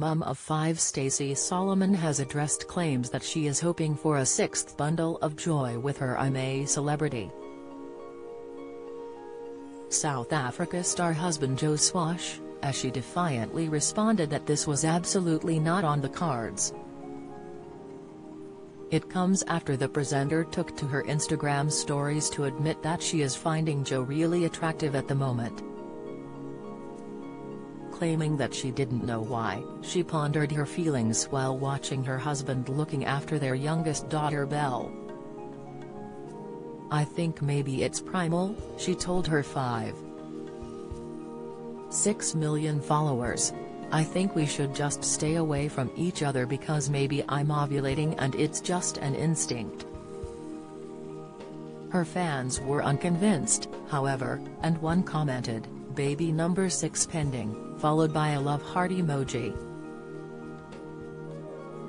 Mum of five Stacey Solomon has addressed claims that she is hoping for a sixth bundle of joy with her I'm a Celebrity. South Africa star husband Joe Swash, as she defiantly responded that this was absolutely not on the cards. It comes after the presenter took to her Instagram stories to admit that she is finding Joe really attractive at the moment. Claiming that she didn't know why, she pondered her feelings while watching her husband looking after their youngest daughter Belle. I think maybe it's primal, she told her 5. 6 million followers. I think we should just stay away from each other because maybe I'm ovulating and it's just an instinct. Her fans were unconvinced, however, and one commented, baby number 6 pending, followed by a love heart emoji.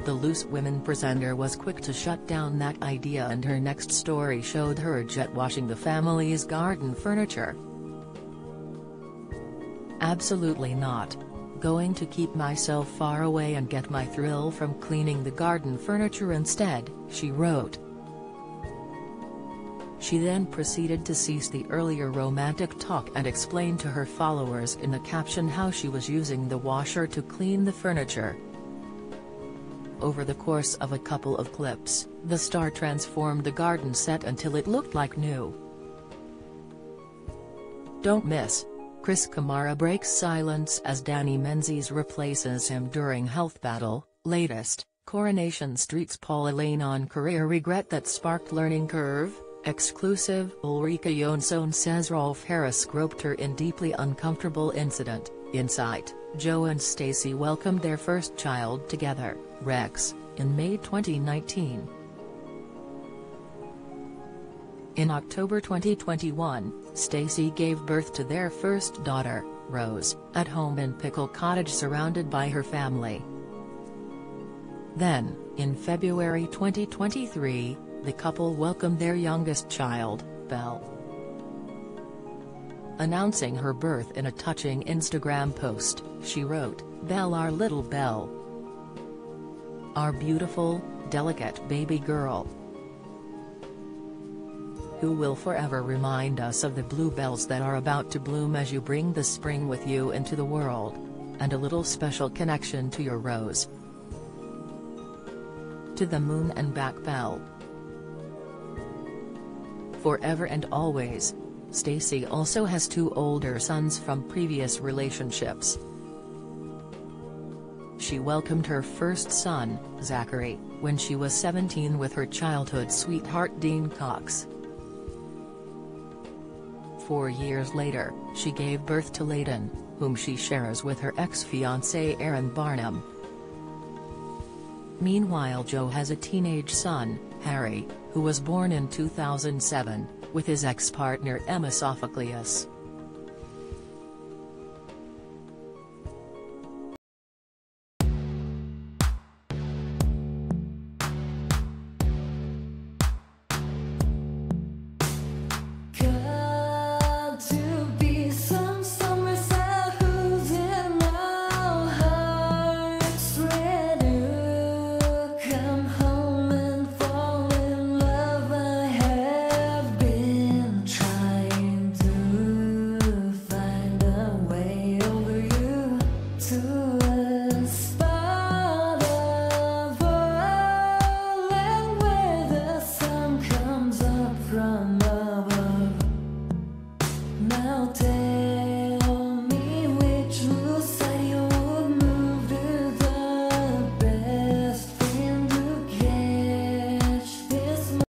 The Loose Women presenter was quick to shut down that idea and her next story showed her jet washing the family's garden furniture. Absolutely not. Going to keep myself far away and get my thrill from cleaning the garden furniture instead, she wrote. She then proceeded to cease the earlier romantic talk and explained to her followers in the caption how she was using the washer to clean the furniture. Over the course of a couple of clips, the star transformed the garden set until it looked like new. Don't miss. Chris Kamara breaks silence as Danny Menzies replaces him during health battle, latest, Coronation Street's Paula on career regret that sparked learning curve, exclusive Ulrika Jonsson says Rolf Harris groped her in deeply uncomfortable incident, Insight, Joe and Stacey welcomed their first child together, Rex, in May 2019. In October 2021, Stacey gave birth to their first daughter, Rose, at home in Pickle Cottage surrounded by her family. Then, in February 2023, the couple welcomed their youngest child, Belle. Announcing her birth in a touching Instagram post, she wrote, Belle our little Belle. Our beautiful, delicate baby girl who will forever remind us of the bluebells that are about to bloom as you bring the spring with you into the world. And a little special connection to your rose. To the moon and back Belle. Forever and always. Stacey also has two older sons from previous relationships. She welcomed her first son, Zachary, when she was 17 with her childhood sweetheart Dean Cox. Four years later, she gave birth to Leighton, whom she shares with her ex-fiancé Aaron Barham. Meanwhile Joe has a teenage son, Harry, who was born in 2007, with his ex-partner Emma Sophocleous.